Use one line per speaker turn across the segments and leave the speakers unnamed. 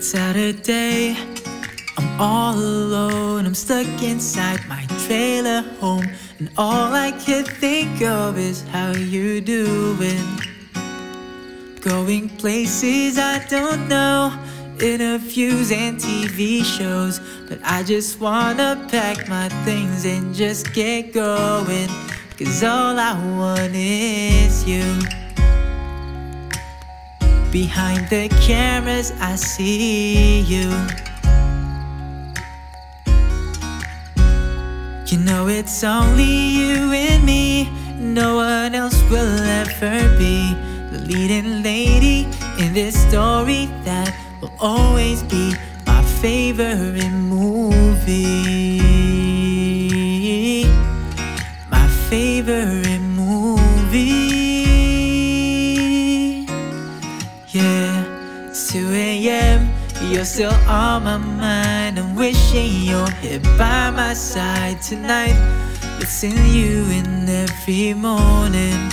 It's Saturday, I'm all alone. I'm stuck inside my trailer home, and all I can think of is how you doing. Going places I don't know, interviews and TV shows. But I just wanna pack my things and just get going. Cause all I want is you. Behind the cameras, I see you. You know it's only you and me. No one else will ever be the leading lady in this story that will always be my favorite movie. 2 a.m. You're still on my mind. I'm wishing you're here by my side tonight. Missing you in every morning.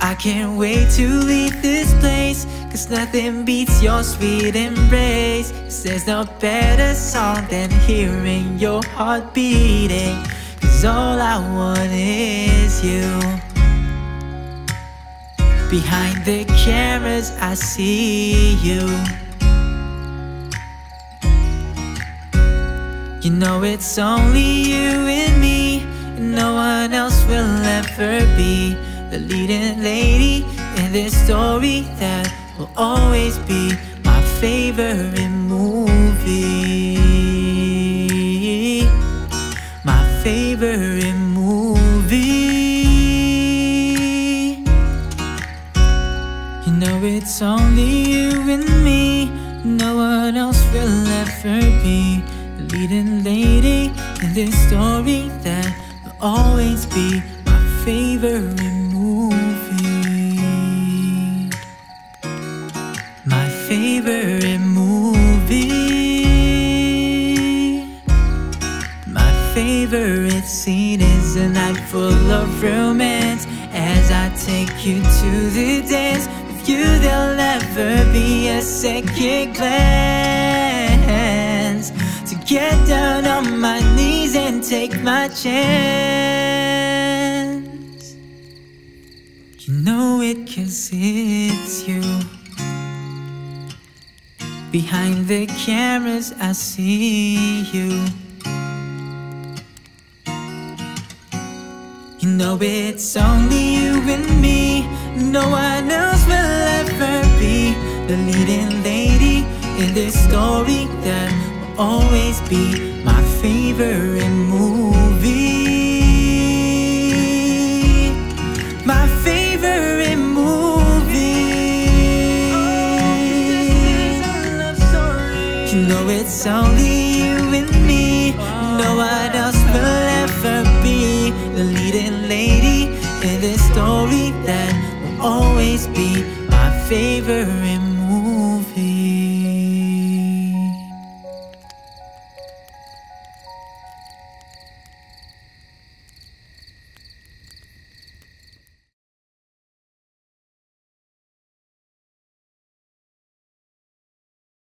I can't wait to leave this place. Cause nothing beats your sweet embrace. Cause there's no better song than hearing your heart beating. Cause all I want is you. Behind the cameras, I see you. You know it's only you and me, and no one else will ever be the leading lady in this story that will always be my favorite movie. My favorite movie. It's only you and me. No one else will ever be the leading lady in this story that will always be my favorite movie. My favorite movie. My favorite scene is a night full of romance as I take you to the dance. You, there'll never be a second glance. To get down on my knees and take my chance. You know it cause it's you. Behind the cameras, I see you. You know it's only you and me. No one else will be the leading lady in this story that will always be my favorite movie. My favorite movie. You know it's only you and me. No one else will ever be the leading lady in this story that will always be favorite movie.